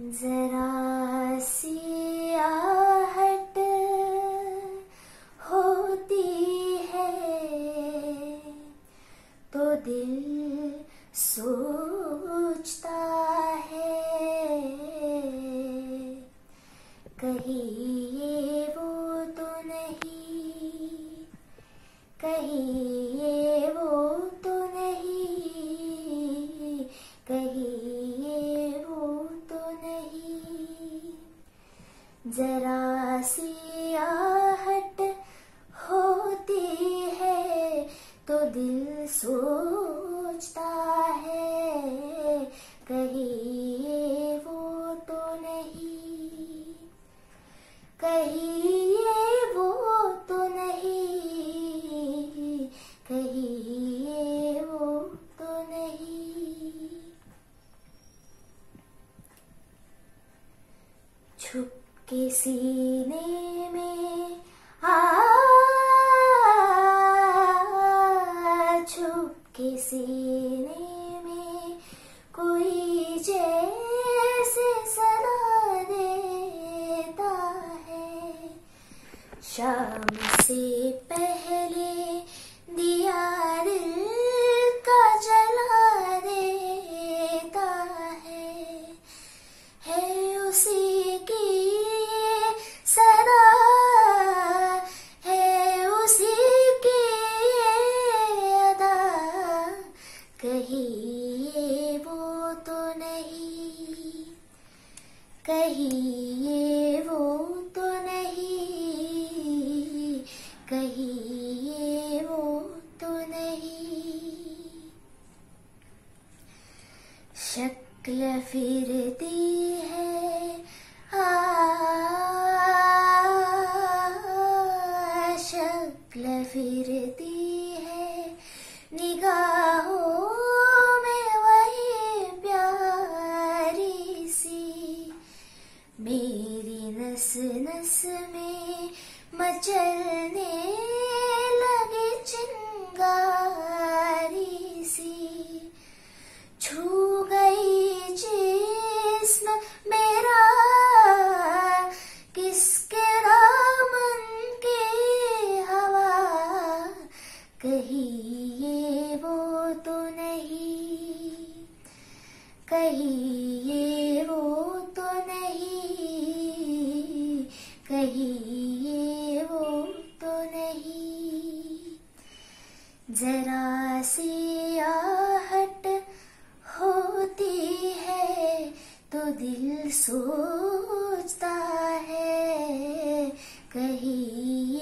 जरा होती है तो दिल है, कहीं वो तो नहीं, कहीं ये वो तो नहीं, कहीं जरा सी आहट होती है तो दिल सोचता है, कहीं वो तो नहीं। कहीं वो तो नहीं, कहीं वो तो नहीं। छुप के सीने में आ छुप के सीने में कोई जैसे सदा देता है। शाम से पहले दिया कहीं ये वो तो नहीं। कहीं ये वो तो नहीं। शक्ल फिरती है आ, शक्ल फिरती है निगाहों मचलने लगी चिंगारी सी। छू गई जिस्म मेरा, किसके दामन की हवा। कहीं ये वो तो नहीं, कहीं ये वो तो नहीं, कहीं जरा सी आहट होती है तो दिल सोचता है कहीं